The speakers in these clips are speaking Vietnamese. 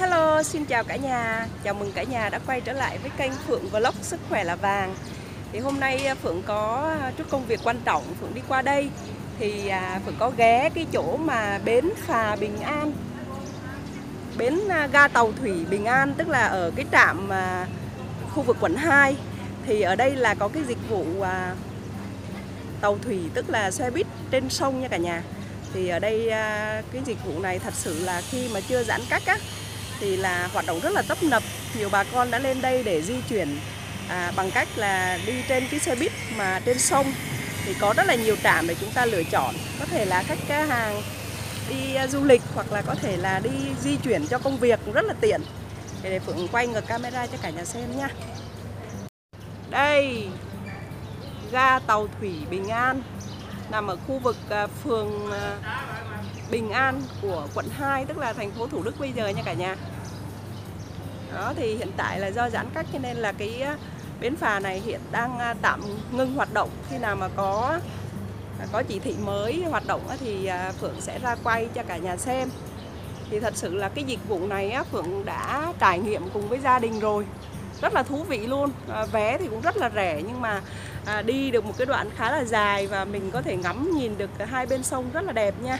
Hello, xin chào cả nhà. Chào mừng cả nhà đã quay trở lại với kênh Phượng Vlog Sức khỏe là vàng. Thì hôm nay à, Phượng có à, chút công việc quan trọng Phượng đi qua đây thì à, Phượng có ghé cái chỗ mà bến phà Bình An. Bến ga tàu thủy Bình An tức là ở cái trạm khu vực quận 2 thì ở đây là có cái dịch vụ tàu thủy tức là xe buýt trên sông nha cả nhà thì ở đây cái dịch vụ này thật sự là khi mà chưa giãn cách á thì là hoạt động rất là tấp nập. Nhiều bà con đã lên đây để di chuyển à, bằng cách là đi trên cái xe buýt mà trên sông. Thì có rất là nhiều trạm để chúng ta lựa chọn. Có thể là khách hàng đi à, du lịch hoặc là có thể là đi di chuyển cho công việc cũng rất là tiện. Để Phượng quay ngược camera cho cả nhà xem nha. Đây ga tàu thủy Bình An nằm ở khu vực à, phường à, Bình An của quận 2 tức là thành phố Thủ Đức bây giờ nha cả nhà. Đó, thì hiện tại là do giãn cách cho nên là cái ờ, bến phà này hiện đang ờ, tạm ngưng hoạt động. Khi nào mà có à, có chỉ thị mới hoạt động thì à, Phượng sẽ ra quay cho cả nhà xem. Thì thật sự là cái dịch vụ này Phượng đã trải nghiệm cùng với gia đình rồi. Rất là thú vị luôn. À, vé thì cũng rất là rẻ nhưng mà đi được một cái đoạn khá là dài và mình có thể ngắm nhìn được hai bên sông rất là đẹp nha.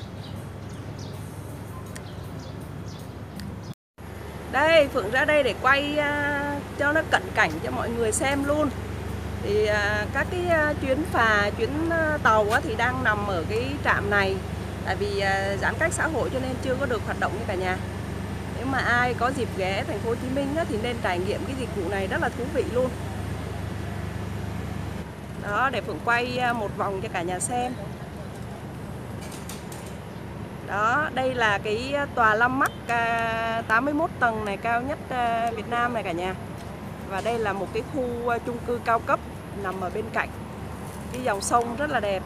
Đây Phượng ra đây để quay uh, cho nó cận cảnh cho mọi người xem luôn. Thì uh, các cái uh, chuyến phà chuyến uh, tàu uh, thì đang nằm ở cái trạm này. Tại vì uh, giãn cách xã hội cho nên chưa có được hoạt động như cả nhà. Nếu mà ai có dịp ghé thành phố Hồ Chí Minh uh, thì nên trải nghiệm cái dịch vụ này rất là thú vị luôn. Đó để Phượng quay một vòng cho cả nhà xem đó đây là cái ờ, tòa Lâm Mắc ờ, 81 tầng này cao nhất ờ, Việt Nam này cả nhà. Và đây là một cái khu chung cư cao cấp nằm ở bên cạnh. Cái dòng sông rất là đẹp.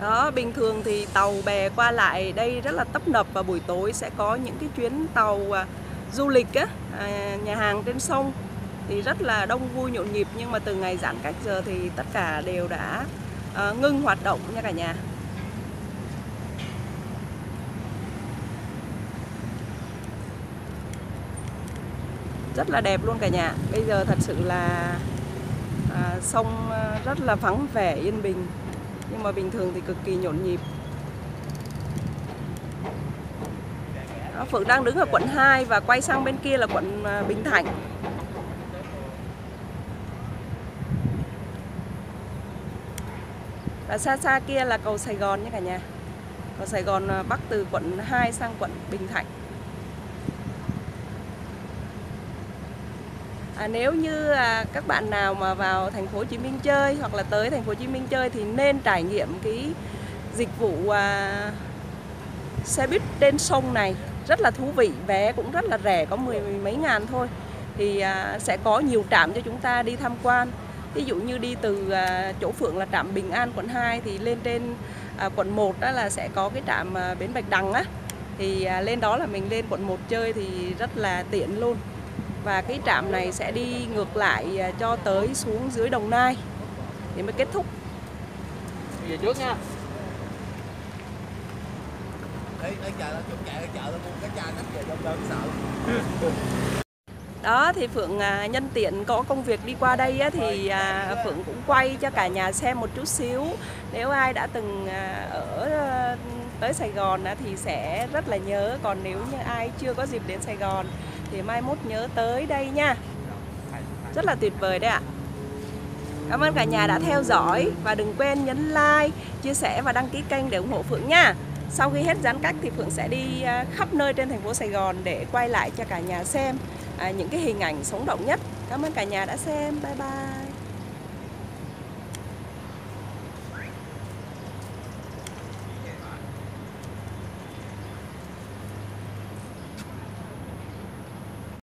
Đó, bình thường thì tàu bè qua lại đây rất là tấp nập và buổi tối sẽ có những cái chuyến tàu à, du lịch á, à, nhà hàng trên sông thì rất là đông vui nhộn nhịp nhưng mà từ ngày giãn cách giờ thì tất cả đều đã uh, ngưng hoạt động nha cả nhà. Rất là đẹp luôn cả nhà. Bây giờ thật sự là à, sông ờ, rất là vắng vẻ yên bình nhưng mà bình thường thì cực kỳ nhộn nhịp. Phượng đang đứng ở quận 2 và quay sang bên kia là quận ờ, Bình Thạnh. Và xa xa kia là cầu Sài Gòn nha cả nhà. Cầu Sài Gòn à, bắc từ quận 2 sang quận Bình Thạnh. À, Nếu như à, các bạn nào mà vào thành phố Hồ Chí Minh chơi hoặc là tới thành phố Hồ Chí Minh chơi thì nên trải nghiệm cái dịch vụ à, xe buýt trên sông này. Rất là thú vị vé cũng rất là rẻ có mười mấy ngàn thôi. Thì à, sẽ có nhiều trạm cho chúng ta đi tham quan ví dụ như đi từ à, chỗ Phượng là trạm Bình An quận 2 thì lên trên à, quận 1 đó là sẽ có cái trạm à, bến Bạch Đằng á. Thì lên đó là mình lên quận 1 chơi thì rất là tiện luôn. Và cái trạm này sẽ đi ngược lại cho tới xuống dưới Đồng Nai thì mới kết thúc. Về trước nha. Đấy, ở chợ, chợ, chợ, mua cái chai nắp về trong đơn sợ đó thì Phượng à, nhân tiện có công việc đi qua đây á, thì à, Phượng cũng quay cho cả nhà xem một chút xíu. Nếu ai đã từng à, ở tới Sài Gòn á, thì sẽ rất là nhớ. Còn nếu như ai chưa có dịp đến Sài Gòn thì mai mốt nhớ tới đây nha. Rất là tuyệt vời đấy ạ. Cảm ơn cả nhà đã theo dõi. Và đừng quên nhấn like, chia sẻ và đăng ký kênh để ủng hộ Phượng nha. Sau khi hết giãn cách thì Phượng sẽ đi khắp nơi trên thành phố Sài Gòn để quay lại cho cả nhà xem à, những cái hình ảnh sống động nhất. Cảm ơn cả nhà đã xem. Bye bye.